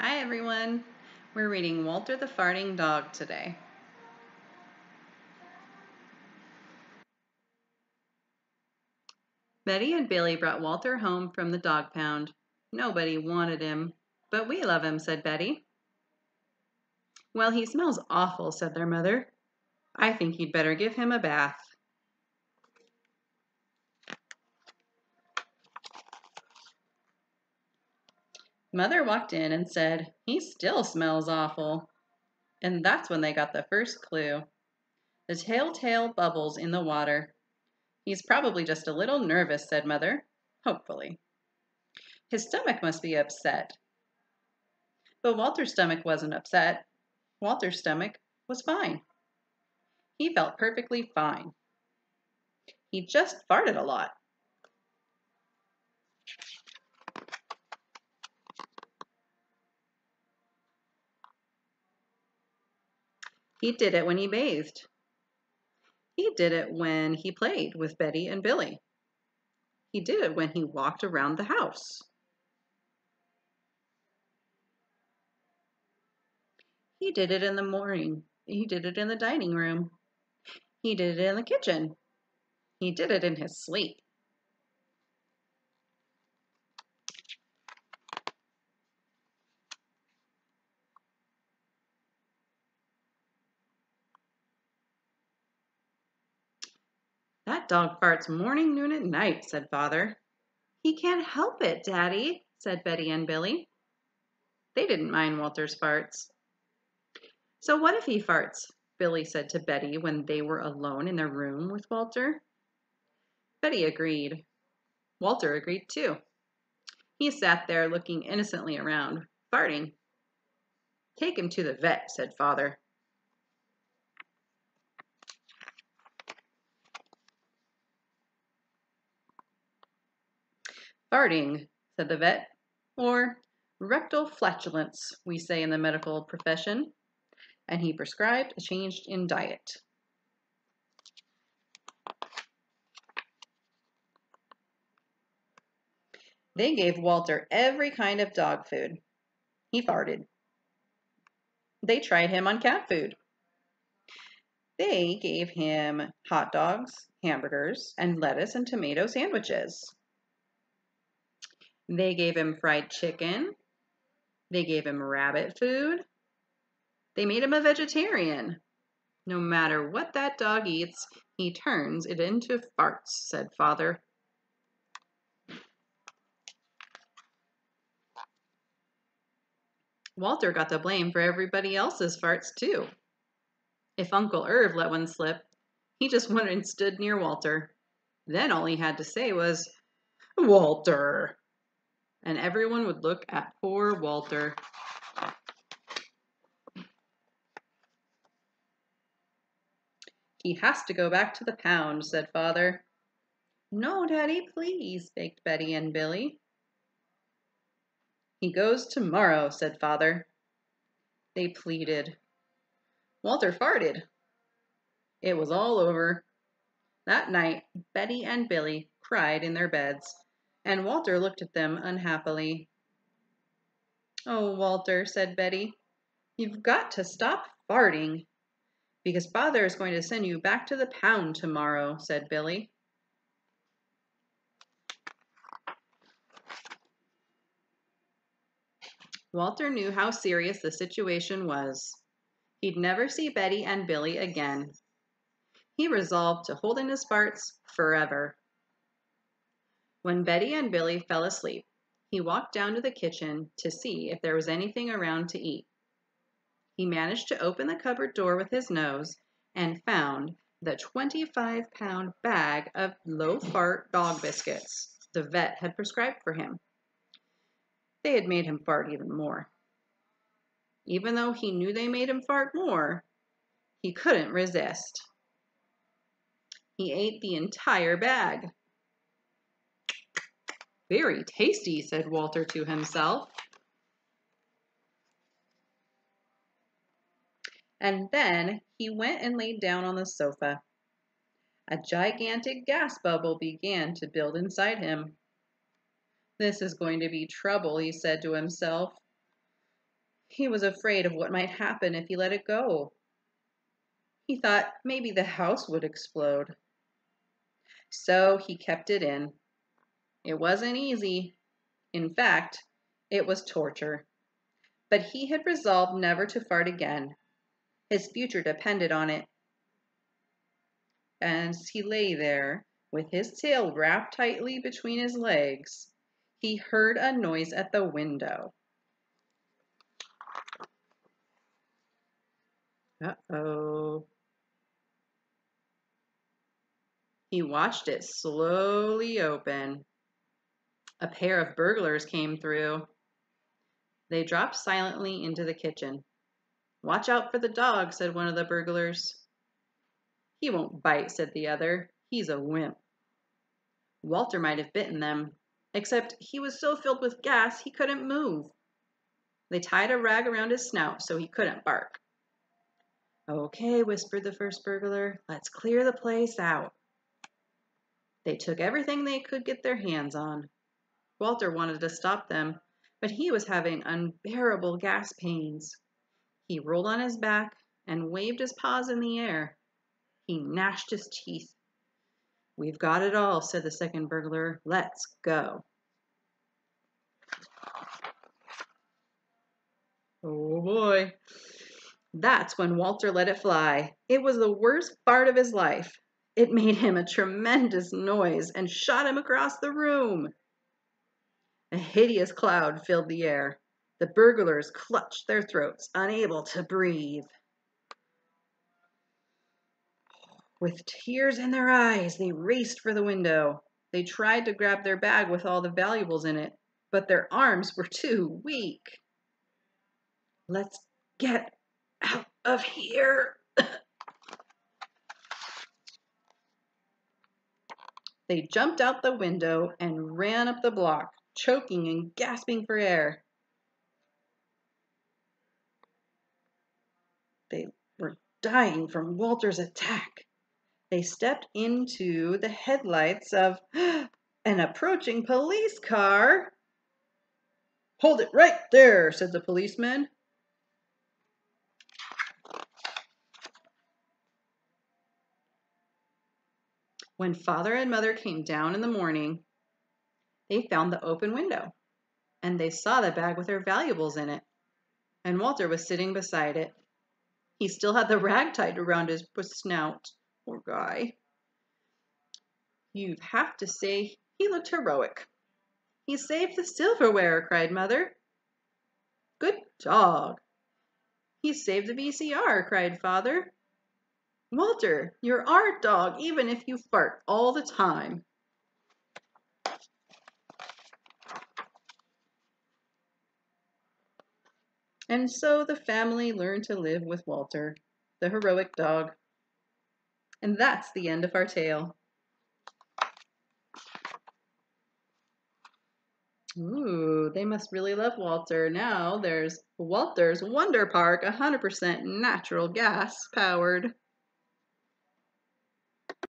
Hi everyone. We're reading Walter the Farting Dog today. Betty and Billy brought Walter home from the dog pound. Nobody wanted him, but we love him, said Betty. Well, he smells awful, said their mother. I think you'd better give him a bath. Mother walked in and said, He still smells awful. And that's when they got the first clue. The telltale bubbles in the water. He's probably just a little nervous, said Mother. Hopefully. His stomach must be upset. But Walter's stomach wasn't upset. Walter's stomach was fine. He felt perfectly fine. He just farted a lot. He did it when he bathed. He did it when he played with Betty and Billy. He did it when he walked around the house. He did it in the morning. He did it in the dining room. He did it in the kitchen. He did it in his sleep. Dog farts morning, noon, and night, said Father. He can't help it, Daddy, said Betty and Billy. They didn't mind Walter's farts. So what if he farts? Billy said to Betty when they were alone in their room with Walter. Betty agreed. Walter agreed too. He sat there looking innocently around, farting. Take him to the vet, said Father. Farting, said the vet, or rectal flatulence, we say in the medical profession, and he prescribed a change in diet. They gave Walter every kind of dog food. He farted. They tried him on cat food. They gave him hot dogs, hamburgers, and lettuce and tomato sandwiches. They gave him fried chicken. They gave him rabbit food. They made him a vegetarian. No matter what that dog eats, he turns it into farts, said Father. Walter got the blame for everybody else's farts, too. If Uncle Irv let one slip, he just went and stood near Walter. Then all he had to say was, Walter and everyone would look at poor Walter. He has to go back to the pound, said Father. No, Daddy, please, begged Betty and Billy. He goes tomorrow, said Father. They pleaded. Walter farted. It was all over. That night, Betty and Billy cried in their beds and Walter looked at them unhappily. Oh, Walter, said Betty, you've got to stop farting. Because father is going to send you back to the pound tomorrow, said Billy. Walter knew how serious the situation was. He'd never see Betty and Billy again. He resolved to hold in his farts forever. When Betty and Billy fell asleep, he walked down to the kitchen to see if there was anything around to eat. He managed to open the cupboard door with his nose and found the 25 pound bag of low fart dog biscuits the vet had prescribed for him. They had made him fart even more. Even though he knew they made him fart more, he couldn't resist. He ate the entire bag. Very tasty, said Walter to himself. And then he went and laid down on the sofa. A gigantic gas bubble began to build inside him. This is going to be trouble, he said to himself. He was afraid of what might happen if he let it go. He thought maybe the house would explode. So he kept it in. It wasn't easy. In fact, it was torture. But he had resolved never to fart again. His future depended on it. As he lay there, with his tail wrapped tightly between his legs, he heard a noise at the window. Uh-oh. He watched it slowly open. A pair of burglars came through. They dropped silently into the kitchen. Watch out for the dog, said one of the burglars. He won't bite, said the other. He's a wimp. Walter might have bitten them, except he was so filled with gas he couldn't move. They tied a rag around his snout so he couldn't bark. Okay, whispered the first burglar, let's clear the place out. They took everything they could get their hands on. Walter wanted to stop them, but he was having unbearable gas pains. He rolled on his back and waved his paws in the air. He gnashed his teeth. We've got it all, said the second burglar. Let's go. Oh boy. That's when Walter let it fly. It was the worst part of his life. It made him a tremendous noise and shot him across the room. A hideous cloud filled the air. The burglars clutched their throats, unable to breathe. With tears in their eyes, they raced for the window. They tried to grab their bag with all the valuables in it, but their arms were too weak. Let's get out of here. they jumped out the window and ran up the block, choking and gasping for air. They were dying from Walter's attack. They stepped into the headlights of an approaching police car. Hold it right there, said the policeman. When father and mother came down in the morning, they found the open window and they saw the bag with their valuables in it. And Walter was sitting beside it. He still had the rag tied around his snout. Poor guy. You'd have to say he looked heroic. He saved the silverware, cried Mother. Good dog. He saved the VCR, cried Father. Walter, you're our dog, even if you fart all the time. And so the family learned to live with Walter, the heroic dog. And that's the end of our tale. Ooh, they must really love Walter. Now there's Walter's Wonder Park, 100% natural gas powered.